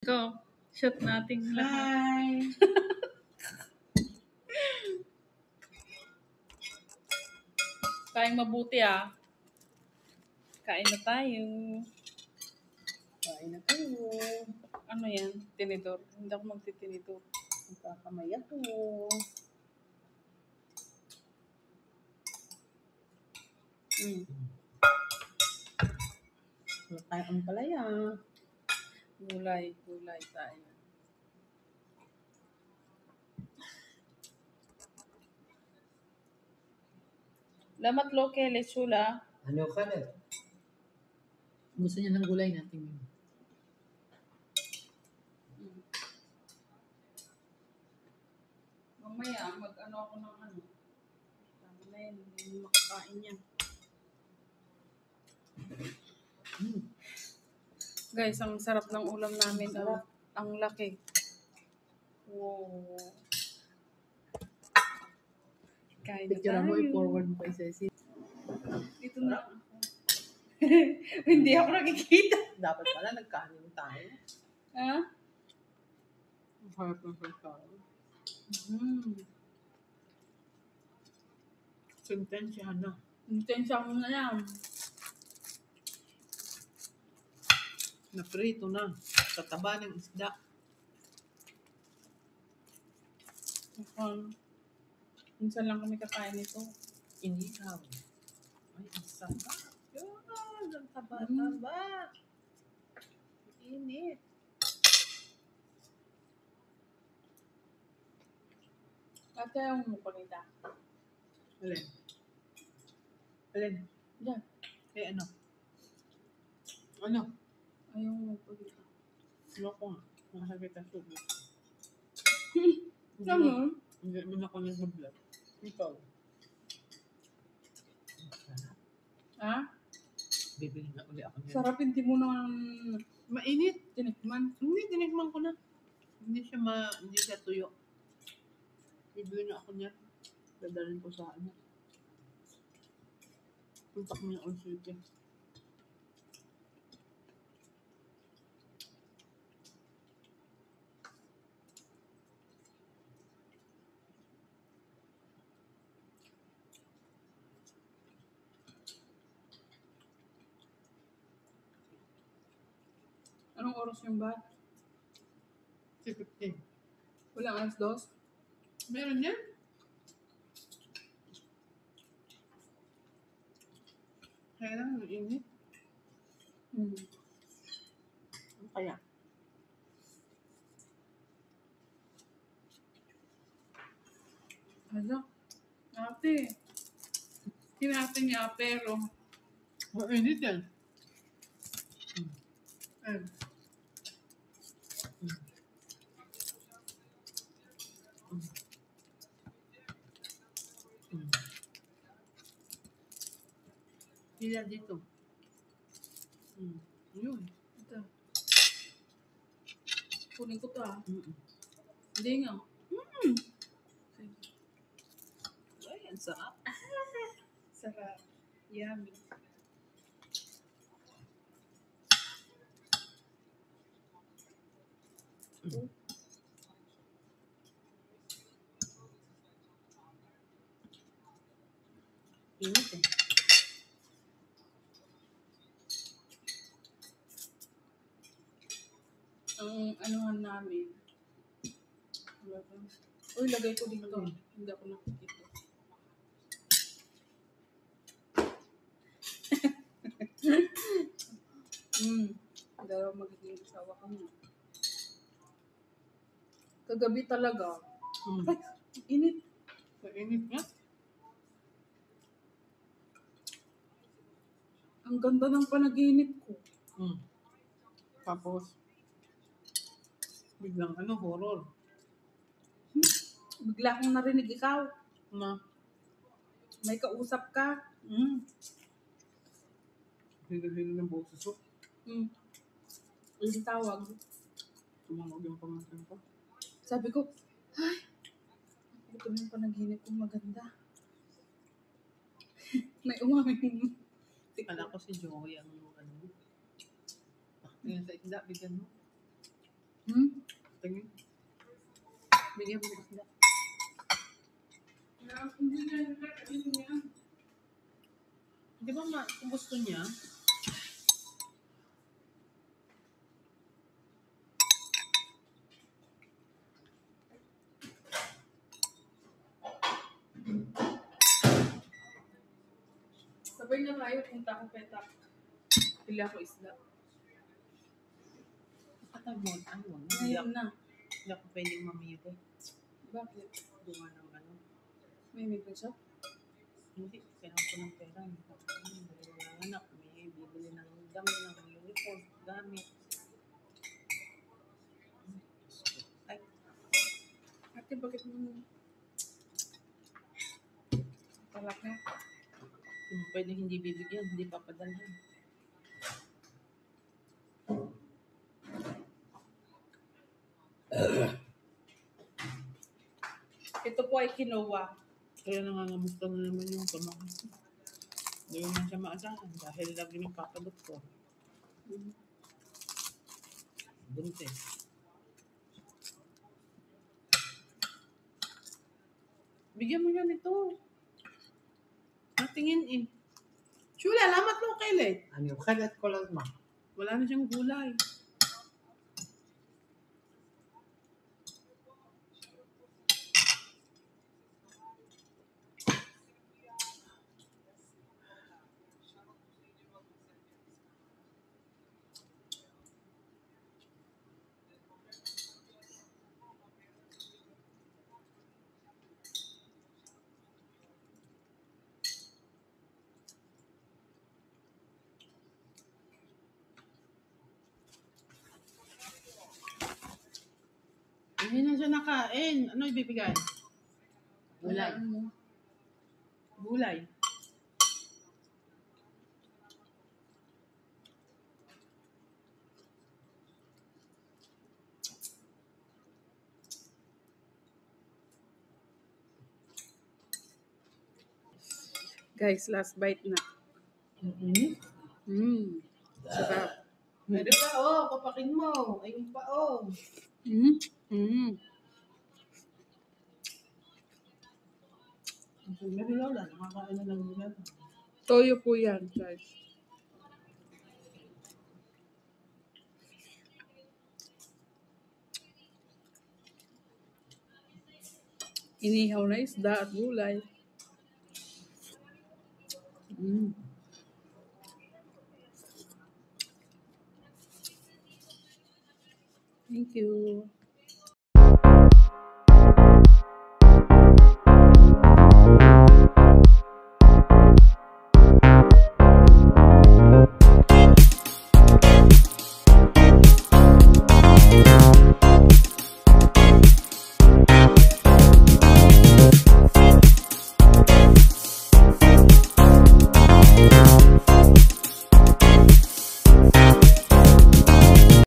Go. Shot nating lahat. Hi! Kain mabuti ah. Kain na tayo. Kain na kayo. Ano yan? Tinidor. Hindi ako magtitinidor. Magkakamay ako. Mm. Tayo ang palaya. Gulay. Gulay tayo. Lamat loke lechula. Ano ka na? Gusto niya ng gulay natin yun. Mm. Mamaya, mag-ano ako ng ano. Tama na yan, hindi makakain yan. Guys, ang sarap ng ulam namin. Ang, ang laki. Wow. Kain na Picture mo, i-forward mo kay Ceci. Dito na hindi ako nakikita. Dapat pala nagkanin tayo. Ha? Ang harap ng pagkain. Hmm. Sentensya na. Intensya mo na yan. Naprito na. Sa taba ng isda. Um, minsan lang kami kakain nito. Inihaw. Ay, ang sarap. Yun, ang Mm. taba-taba. Init. At ayaw mo pa nita. Alin? Alin? Diyan. Eh, ano? Ano? Ayaw mo pa nita. Ano ko nga? Nakasakit ang subo. Ano? Hindi naman ako nag-vlog. Ikaw. Ha? Bibili na uli ako niyan. Sarap hindi mo naman Mainit. tinikman. Hindi, tinikman ko na. Hindi siya ma... Hindi siya tuyo. Bibili na ako niyan. Dadalhin ko sa ano. Punta ko ng Old City. Anong oras yung ba? Si 15. Walang alas dos? Meron yan? Kaya lang, ang init. Hmm. Ano kaya? Hala. Ate. Kinate niya pero Mainit yan. eh, Mm. Sila dito. Mm. Yun. ito. Kunin ko to ah. Mm-mm. Hindi nga. Hmm. Sige. Ay, ang sarap. Sarap. Yummy. Init eh. Ang anuhan namin. Uy, lagay ko dito. Mm. Hindi ako nakikita. Hmm. Dalawa magiging asawa ko na. Kagabi talaga. Mm. Ay, init. Mainit nga. Ang ganda ng panaginip ko. Mm. Tapos, biglang ano, horror. Bigla kong narinig ikaw. Na, May kausap ka. mm. Hilo-hilo ng boses ko. Hmm. Yung tawag. Tumawag yung pamangkin ko. Sabi ko, ay, ito yung panaginip ko maganda. May umaming. Kala ko si Joey ang ano. Ah, yun sa isda, bigyan mo. Hmm? Tingin. Bigyan mo isda. Di ba ma, kung gusto niya, Sabay na tayo, punta ko petak. Pili ako isda. Katabon, ano, Ngayon na. hindi ako pwedeng mamili. Bakit? Bunga ng ano. May mito siya? Hindi, kailangan ko ng pera. Wala anak, may bibili ng dami ng uniform, gamit. Ay, Ate, bakit mo... Talak na. pwede hindi bibigyan, hindi papadalhan. Ito po ay quinoa. Kaya nangangamusta na naman yung pamangkin ko. Hindi ko man siya maasahan dahil lagi nagpapagot ko. Hmm. Bigyan mo niya nito. Natingin eh. Chula, lamat mo kailit. Ano, kailit ko lang ma. Wala na siyang gulay. Hindi na siya nakain. Ano ibibigay? Gulay. Gulay. Guys, last bite na. Mm-hmm. Mmm. Sarap. Pwede pa, oh. Papakin mo. Ayun pa, oh. Lang nila. Toyo po yan, guys. Inihaw na isda at gulay. Thank you.